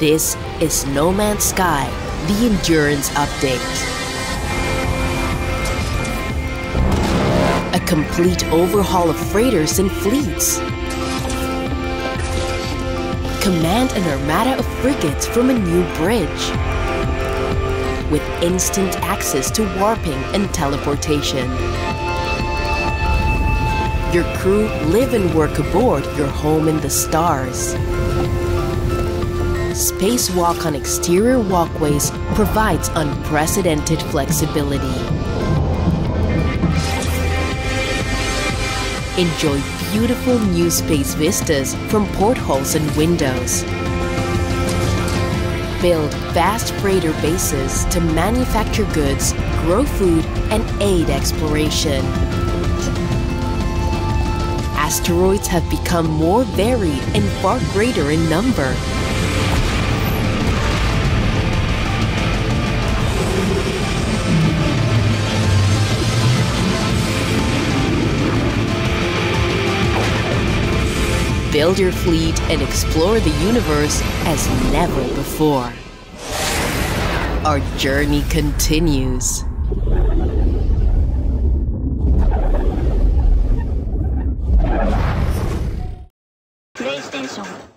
This is No Man's Sky, the Endurance Update. A complete overhaul of freighters and fleets. Command an armada of frigates from a new bridge. With instant access to warping and teleportation. Your crew live and work aboard your home in the stars. Spacewalk on exterior walkways provides unprecedented flexibility. Enjoy beautiful new space vistas from portholes and windows. Build vast freighter bases to manufacture goods, grow food, and aid exploration. Asteroids have become more varied and far greater in number. build your fleet and explore the universe as never before. Our journey continues. ミッ。